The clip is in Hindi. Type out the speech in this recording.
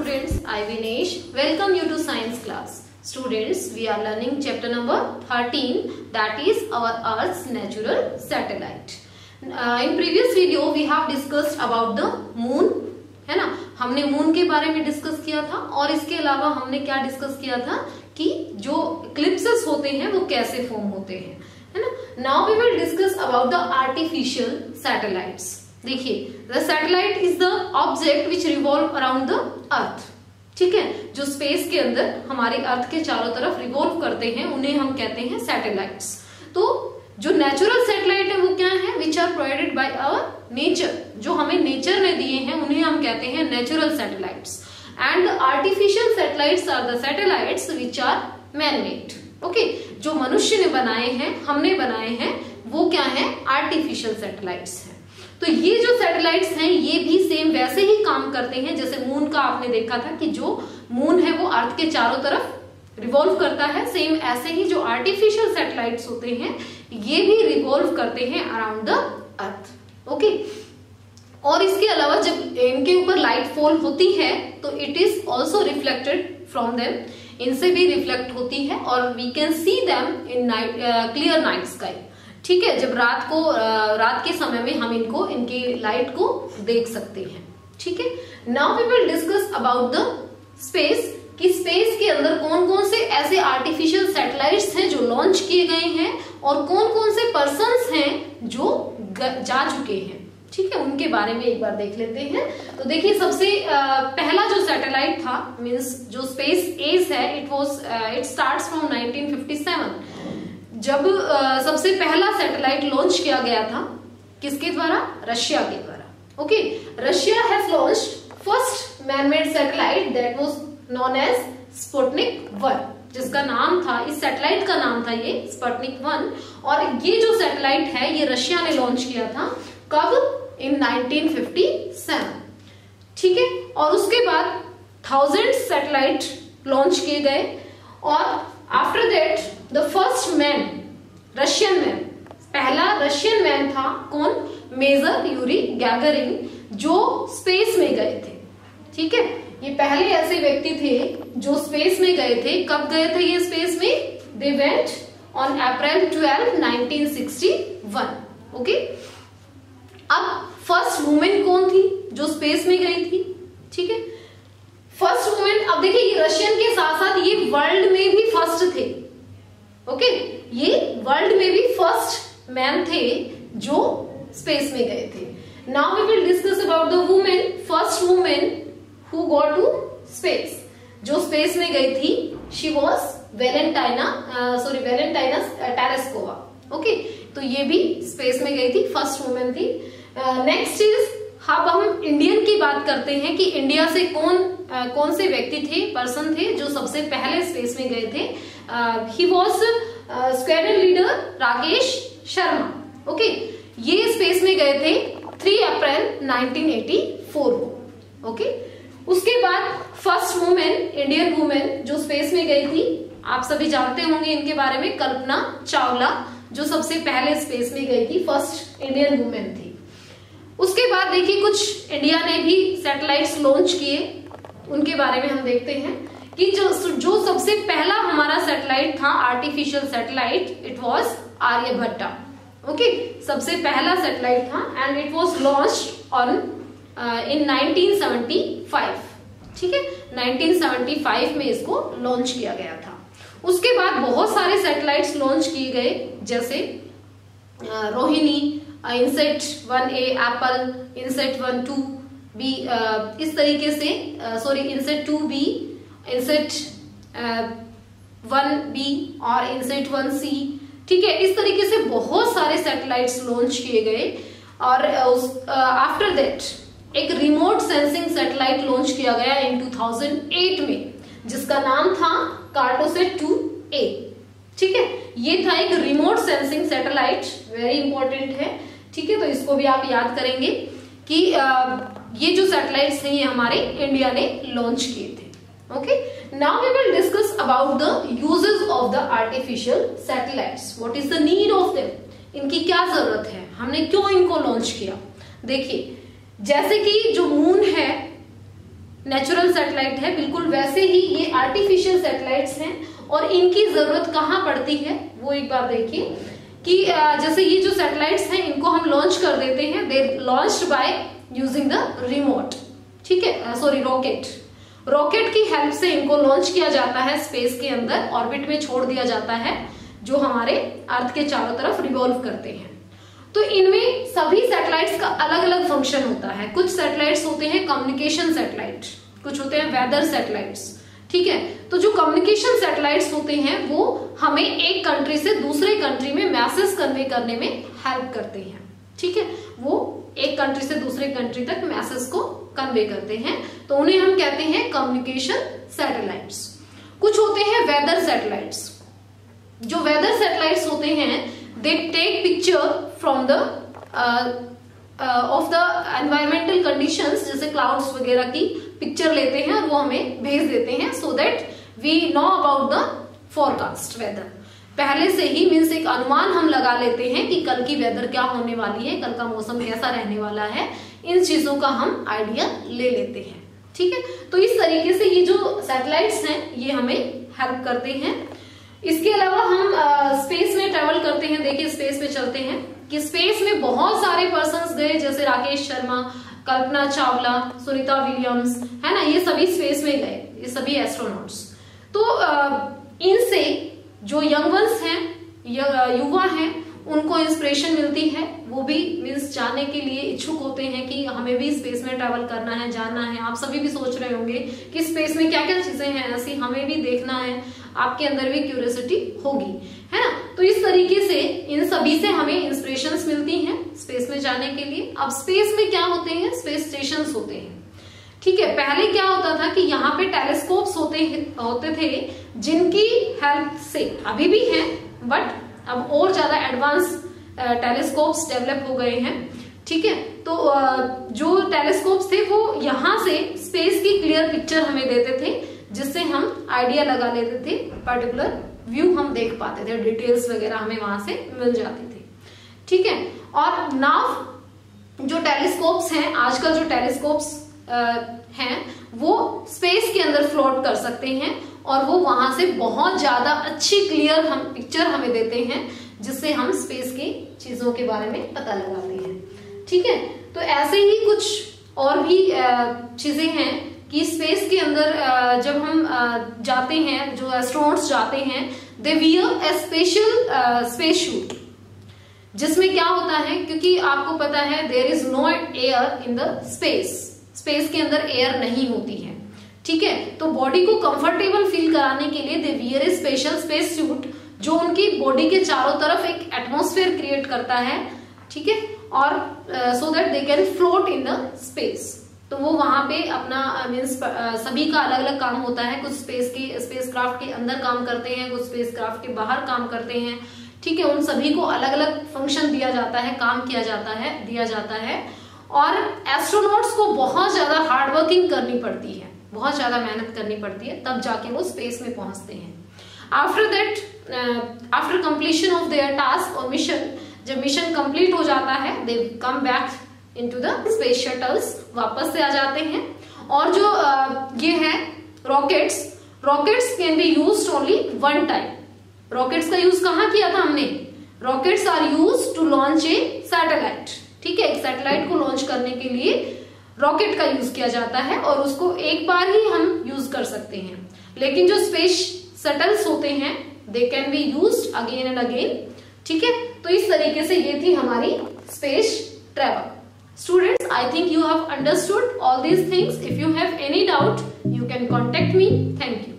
students, I Vinesh. Welcome you to science class. Students, we are learning chapter number 13 that is our Earth's natural satellite. Uh, in previous video we have discussed about the moon है ना हमने मून के बारे में डिस्कस किया था और इसके अलावा हमने क्या डिस्कस किया था कि जो क्लिप्सेस होते हैं वो कैसे फॉर्म होते हैं है ना now we will discuss about the artificial satellites देखिए the satellite is the object which revolve around the earth ठीक है? जो स्पेस के अंदर हमारे अर्थ के चारों तरफ़ रिवॉल्व करते हैं, उन्हें हम कहते हैं सैटेलाइट्स तो जो नेचुरल सैटेलाइट है, वो क्या है? Which are provided by our nature जो हमें नेचर ने दिए हैं, उन्हें हम कहते हैं natural satellites and artificial satellites are the satellites which are man made okay जो मनुष्य ने बनाए हैं, हमने बनाए हैं, वो क्या है? आर्टिफिशियल सैटेलाइट्स हैं. तो ये जो सैटेलाइट्स हैं, ये भी सेम वैसे ही काम करते हैं, जैसे मून का आपने देखा था कि जो मून है वो अर्थ के चारों तरफ़ रिवॉल्व करता है सेम ऐसे ही जो आर्टिफिशियल सैटेलाइट्स होते हैं, ये भी रिवॉल्व करते हैं अराउंड द अर्थ ओके और इसके अलावा जब इनके ऊपर लाइट फॉल होती है तो it is also reflected from them इनसे भी रिफ्लेक्ट होती है, और we can see them in night clear night sky ठीक है, जब रात को रात के समय में हम इनको, इनकी लाइट को देख सकते हैं। ठीक है? Now we will discuss about the space कि स्पेस के अंदर कौन कौन से ऐसे आर्टिफिशियल सैटेलाइट्स हैं जो लॉन्च किए गए हैं और कौन कौन से पर्सन हैं जो जा चुके हैं। ठीक है? उनके बारे में एक बार देख लेते हैं। तो देखिए, सबसे पहला जो सैटेलाइट था मींस जो स्पेस एज है it was it starts from 1957 जब सबसे पहला सैटेलाइट लॉन्च किया गया था, किसके द्वारा? रशिया के द्वारा। Okay Russia has launch first manmade satellite that was known as Sputnik one जिसका नाम था, इस सैटेलाइट का नाम था ये स्पुटनिक वन और ये जो सैटेलाइट है, ये रशिया ने लॉन्च किया था कब? इन 1957 ठीक है? और उसके बाद थाउज़ेंड सैटेलाइट लॉन्च किए गए। और after that the first man Russian man पहला रशियन मैन था कौन? मेजर यूरी गैगरिंग जो स्पेस में गए थे। ठीक है? ये पहले ऐसे व्यक्ति थे जो स्पेस में गए थे। कब गए थे ये स्पेस में? They went on April 12 1961 okay अब फ़र्स्ट वुमेन कौन थी जो स्पेस में गई थी? ठीक है? फ़र्स्ट वुमेन अब देखिए ये रशियन के साथ साथ ये वर्ल्ड में भी फ़र्स्ट थे। ओके ये वर्ल्ड में भी फ़र्स्ट मैन थे जो स्पेस में गए थे। Now we will discuss about the women first women who go to space जो स्पेस में गई थी she was Valentina sorry Valentina Tereshkova okay तो ये भी स्पेस में गई थी फ़र्स्ट वुमेन थी। नेक्स्ट uh, इज़ अब हम इंडियन की बात करते हैं कि इंडिया से कौन uh, कौन से व्यक्ति थे पर्सन थे जो सबसे पहले स्पेस में गए थे? He was squadron leader Rakesh Sharma. Okay ये स्पेस में गए थे 3 अप्रैल 1984 को। ओके उसके बाद फ़र्स्ट वुमेन इंडियन वुमेन जो स्पेस में गई थी आप सभी जानते होंगे इनके बारे में कल्पना चावला जो सबसे पहले स्पेस में गई थी फ़र्स्ट इंडियन वुमेन थी। उसके बाद देखिए, कुछ इंडिया ने भी सैटेलाइट्स लॉन्च किए। उनके बारे में हम देखते हैं कि जो जो सबसे पहला हमारा सैटेलाइट था artificial satellite it was Aryabhata okay सबसे पहला सैटेलाइट था and it was launch on in 1975 ठीक है? 1975 में इसको लॉन्च किया गया था। उसके बाद बहुत सारे सैटेलाइट्स लॉन्च किए गए, जैसे Rohini INSAT one A Apple INSAT one two B इस तरीके से sorry INSAT two B INSAT one B और इंसेट वन सी ठीक है? इस तरीके से बहुत सारे सैटेलाइट्स लॉन्च किए गए और आफ्टर दैट एक रिमोट सेंसिंग सैटेलाइट लॉन्च किया गया इन 2008 में, जिसका नाम था कार्टोसेट 2A ठीक है? ये था एक remote sensing satellite very important है। ठीक है तो इसको भी आप याद करेंगे कि ये जो सैटेलाइट्स हैं ये हमारे इंडिया ने लॉन्च किए थे। Okay now we will discuss about the uses of the artificial satellites what is the need of them इनकी क्या ज़रूरत है? हमने क्यों इनको लॉन्च किया? देखिए, जैसे कि जो मून है नेचुरल सैटेलाइट है, बिल्कुल वैसे ही ये आर्टिफिशियल सैटेलाइट्स हैं, और इनकी ज़रूरत कहाँ पड़ती है? वो एक बार देखिए। कि जैसे ये जो सैटेलाइट्स हैं, इनको हम लॉन्च कर देते हैं। They launch by using the remote ठीक है? सॉरी रॉकेट रॉकेट की हेल्प से इनको लॉन्च किया जाता है स्पेस के अंदर ऑर्बिट में छोड़ दिया जाता है, जो हमारे अर्थ के चारों तरफ़ रिवॉल्व करते हैं। तो इनमें सभी सैटेलाइट्स का अलग अलग फ़ंक्शन होता है। कुछ सैटेलाइट्स होते हैं कम्युनिकेशन सैटेलाइट कुछ होते हैं वेदर सैटेलाइट्स ठीक है? तो जो कम्युनिकेशन सैटेलाइट्स होते हैं, वो हमें एक कंट्री से दूसरे कंट्री में मैसेज कन्वे करने में हेल्प करते हैं। ठीक है? वो एक कंट्री से दूसरे कंट्री तक मैसेज को कन्वे करते हैं। तो उन्हें हम कहते हैं कम्युनिकेशन सैटेलाइट्स कुछ होते हैं वेदर सैटेलाइट्स जो वेदर सैटेलाइट्स होते हैं they take picture from the of the environmental conditions जैसे क्लाउड्स वगैरह की। पिक्चर लेते हैं और वो हमें भेज देते हैं so that we know about the forecast weather पहले से ही मीन्स एक अनुमान हम लगा लेते हैं कि कल की वेदर क्या होने वाली है कल का मौसम कैसा रहने वाला है इन चीज़ों का हम आइडिया ले लेते हैं। ठीक है? तो इस तरीके से ये जो सैटेलाइट्स हैं ये हमें हेल्प करते हैं। इसके अलावा हम आ, स्पेस में ट्रेवल करते हैं। देखिए स्पेस में चलते हैं। कि स्पेस में बहुत सारे पर्सन गए जैसे राकेश शर्मा कल्पना चावला, सुनीता विलियम्स, है ना, ये सभी स्पेस में गए, ये सभी एस्ट्रोनॉट्स तो इनसे जो यंग वंस हैं युवा हैं उनको इंस्पिरेशन मिलती है, वो भी मीन्स जाने के लिए इच्छुक होते हैं कि हमें भी स्पेस में ट्रेवल करना है, जाना है। आप सभी भी सोच रहे होंगे कि स्पेस में क्या क्या चीज़ें हैं ऐसी, हमें भी देखना है, आपके अंदर भी क्यूरियोसिटी होगी, है ना? तो इस तरीके से इन सभी से हमें इंस्पिरेशन मिलती हैं स्पेस में जाने के लिए। अब स्पेस में क्या होते हैं? स्पेस स्टेशन होते हैं। ठीक है, पहले क्या होता था कि यहाँ पे टेलीस्कोप्स होते होते थे जिनकी हेल्प से, अभी भी है बट अब और ज़्यादा एडवांस टेलीस्कोप्स डेवलप हो गए हैं। ठीक है? तो जो टेलीस्कोप्स थे, वो यहाँ से स्पेस की क्लियर पिक्चर हमें देते थे, जिससे हम आइडिया लगा लेते थे पर्टिकुलर व्यू हम देख पाते थे डिटेल्स वगैरह हमें वहाँ से मिल जाती थी। ठीक है? और नाव जो टेलीस्कोप्स हैं, आजकल जो टेलीस्कोप्स हैं, वो स्पेस के अंदर फ्लोट कर सकते हैं। और वो वहाँ से बहुत ज़्यादा अच्छी क्लियर हम पिक्चर हमें देते हैं, जिससे हम स्पेस की चीज़ों के बारे में पता लगाते हैं। ठीक है? तो ऐसे ही कुछ और भी चीज़ें हैं कि स्पेस के अंदर जब हम जाते हैं, जो एस्ट्रोनॉट्स जाते हैं they wear a special space suit जिसमें क्या होता है, क्योंकि आपको पता है there is no air in the space space के अंदर एयर नहीं होती है। ठीक है? तो बॉडी को कंफर्टेबल फील कराने के लिए they wear a special space suit जो उनकी बॉडी के चारों तरफ़ एक एटमोस्फेयर क्रिएट करता है, ठीक है? और so that they can float in the space तो वो वहाँ पे अपना मीन्स सभी का अलग अलग काम होता है। कुछ स्पेस के स्पेस क्राफ्ट के अंदर काम करते हैं, कुछ स्पेस क्राफ्ट के बाहर काम करते हैं। ठीक है? उन सभी को अलग अलग फ़ंक्शन दिया जाता है, काम किया जाता है, दिया जाता है। और एस्ट्रोनॉट्स को बहुत ज़्यादा हार्डवर्किंग करनी पड़ती है। बहुत ज़्यादा मेहनत करनी पड़ती है तब जाके वो स्पेस में पहुँचते हैं। After that after completion of their task और मिशन जब मिशन कंप्लीट हो जाता है they come back into the space shuttles वापस से आ जाते हैं। और जो uh, ये है rockets rockets can be use only one time rockets का यूज़ कहाँ किया था हमने? Rockets are use to launch a satellite ठीक है एक सैटेलाइट को लॉन्च करने के लिए रॉकेट का यूज़ किया जाता है और उसको एक बार ही हम यूज़ कर सकते हैं। लेकिन जो स्पेस सटल्स होते हैं they can be use again and again ठीक है? तो इस तरीके से ये थी हमारी space travel. Students I think you have understood all these things if you have any doubt you can contact me thank you